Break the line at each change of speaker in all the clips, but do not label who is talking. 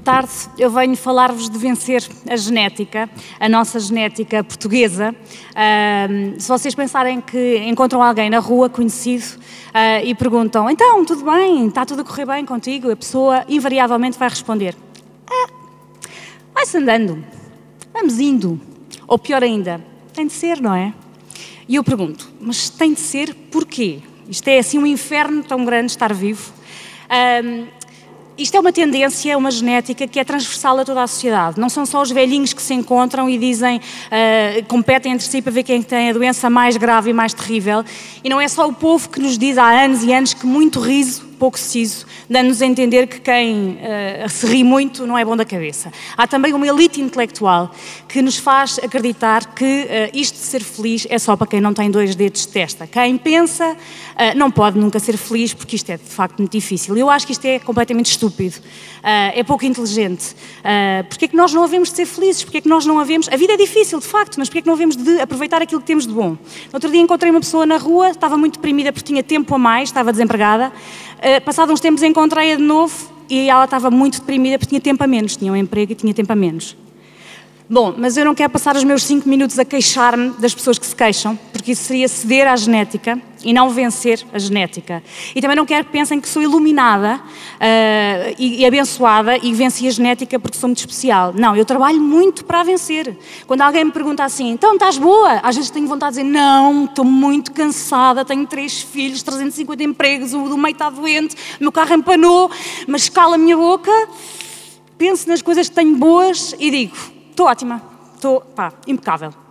tarde. Eu venho falar-vos de vencer a genética, a nossa genética portuguesa. Uh, se vocês pensarem que encontram alguém na rua conhecido uh, e perguntam: Então, tudo bem? Está tudo a correr bem contigo? A pessoa invariavelmente vai responder: Ah, vai-se andando, vamos indo. Ou pior ainda, tem de ser, não é? E eu pergunto: Mas tem de ser porquê? Isto é assim um inferno tão grande estar vivo. Uh, isto é uma tendência, uma genética que é transversal a toda a sociedade. Não são só os velhinhos que se encontram e dizem, uh, competem entre si para ver quem tem a doença mais grave e mais terrível. E não é só o povo que nos diz há anos e anos que muito riso pouco siso, dando-nos a entender que quem uh, se ri muito não é bom da cabeça. Há também uma elite intelectual que nos faz acreditar que uh, isto de ser feliz é só para quem não tem dois dedos de testa. Quem pensa uh, não pode nunca ser feliz porque isto é de facto muito difícil. Eu acho que isto é completamente estúpido, é pouco inteligente. Uh, porque é que nós não havemos de ser felizes? Porque é que nós não havemos... A vida é difícil, de facto, mas porque é que não havemos de aproveitar aquilo que temos de bom? No outro dia encontrei uma pessoa na rua, estava muito deprimida porque tinha tempo a mais, estava desempregada. Uh, passado uns tempos encontrei-a de novo e ela estava muito deprimida porque tinha tempo a menos, tinha um emprego e tinha tempo a menos. Bom, mas eu não quero passar os meus cinco minutos a queixar-me das pessoas que se queixam, porque isso seria ceder à genética e não vencer a genética. E também não quero que pensem que sou iluminada uh, e, e, abençoada e venci a genética porque sou muito especial. Não, eu trabalho muito para a vencer. Quando alguém me pergunta assim, então estás boa? Às vezes tenho vontade de dizer, não, estou muito cansada, tenho três filhos, 350 empregos, o do meio está doente, o meu carro empanou, mas cala a minha boca, penso nas coisas que tenho boas e digo, Estou ótima, estou, pá, impecável.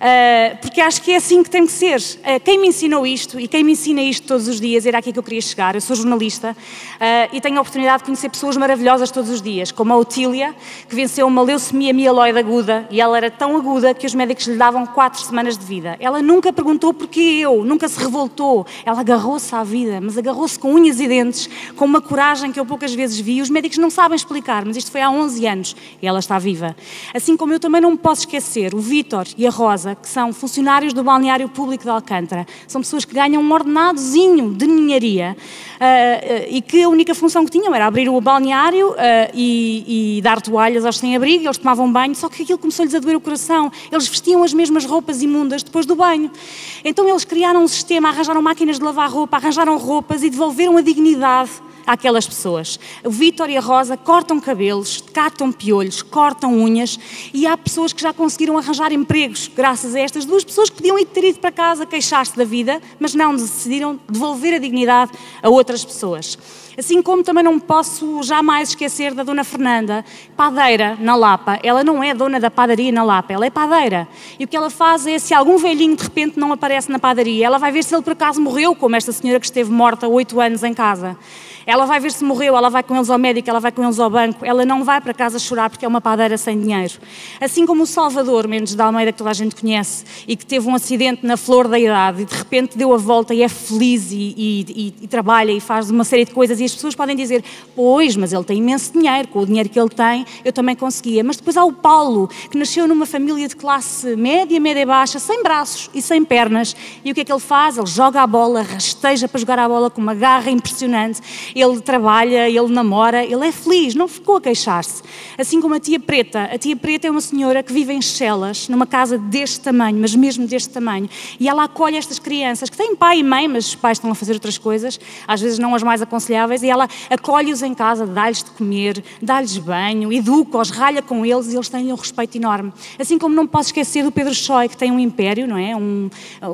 Uh, porque acho que é assim que tem que ser. Uh, quem me ensinou isto e quem me ensina isto todos os dias, era aqui que eu queria chegar. Eu sou jornalista uh, e tenho a oportunidade de conhecer pessoas maravilhosas todos os dias, como a Otília, que venceu uma leucemia mieloide aguda e ela era tão aguda que os médicos lhe davam quatro semanas de vida. Ela nunca perguntou porquê eu, nunca se revoltou. Ela agarrou-se à vida, mas agarrou-se com unhas e dentes, com uma coragem que eu poucas vezes vi. Os médicos não sabem explicar, mas isto foi há 11 anos e ela está viva. Assim como eu também não me posso esquecer, o Vítor e a Rosa, que são funcionários do balneário público de Alcântara. São pessoas que ganham um ordenadozinho de ninharia uh, uh, e que a única função que tinham era abrir o balneário uh, e, e, dar toalhas aos sem-abrigo, eles tomavam banho, só que aquilo começou-lhes a doer o coração. Eles vestiam as mesmas roupas imundas depois do banho. Então eles criaram um sistema, arranjaram máquinas de lavar roupa, arranjaram roupas e devolveram a dignidade àquelas pessoas. O e a Rosa cortam cabelos, catam piolhos, cortam unhas e há pessoas que já conseguiram arranjar empregos graças a estas duas pessoas que podiam ter ido para casa queixar-se da vida, mas não decidiram devolver a dignidade a outras pessoas. Assim como também não posso jamais esquecer da Dona Fernanda, padeira na Lapa. Ela não é dona da padaria na Lapa, ela é padeira. E o que ela faz é, se algum velhinho de repente não aparece na padaria, ela vai ver se ele por acaso morreu, como esta senhora que esteve morta oito anos em casa. Ela vai ver se morreu, ela vai com eles ao médico, ela vai com eles ao banco, ela não vai para casa chorar porque é uma padeira sem dinheiro. Assim como o Salvador Mendes de Almeida, que toda a gente conhece, e que teve um acidente na flor da idade e de repente deu a volta e é feliz e, e, e, e trabalha e faz uma série de coisas e as pessoas podem dizer, pois, mas ele tem imenso dinheiro, com o dinheiro que ele tem eu também conseguia. Mas depois há o Paulo, que nasceu numa família de classe média, média e baixa, sem braços e sem pernas, e o que é que ele faz? Ele joga a bola, rasteja para jogar a bola com uma garra impressionante ele trabalha, ele namora, ele é feliz, não ficou a queixar-se. Assim como a tia Preta. A tia Preta é uma senhora que vive em Chelas, numa casa deste tamanho, mas mesmo deste tamanho, e ela acolhe estas crianças que têm pai e mãe, mas os pais estão a fazer outras coisas, às vezes não as mais aconselháveis, e ela acolhe-os em casa, dá-lhes de comer, dá-lhes banho, educa-os, ralha com eles e eles têm um respeito enorme. Assim como não posso esquecer do Pedro Choi, que tem um império, não é? Um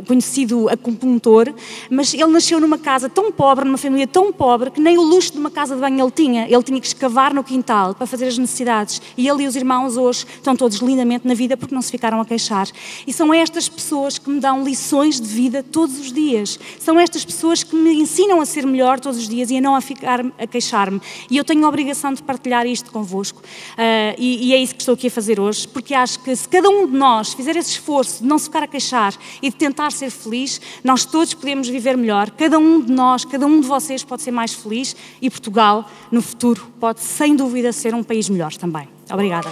conhecido acupuntor, mas ele nasceu numa casa tão pobre, numa família tão pobre, que nem nem o luxo de uma casa de banho ele tinha. Ele tinha que escavar no quintal para fazer as necessidades. E ele e os irmãos hoje estão todos lindamente na vida porque não se ficaram a queixar. E são estas pessoas que me dão lições de vida todos os dias. São estas pessoas que me ensinam a ser melhor todos os dias e a não a ficar a queixar-me. E eu tenho a obrigação de partilhar isto convosco. Uh, e, e é isso que estou aqui a fazer hoje, porque acho que se cada um de nós fizer esse esforço de não se ficar a queixar e de tentar ser feliz, nós todos podemos viver melhor. Cada um de nós, cada um de vocês pode ser mais feliz e Portugal, no futuro, pode sem dúvida ser um país melhor também. Obrigada.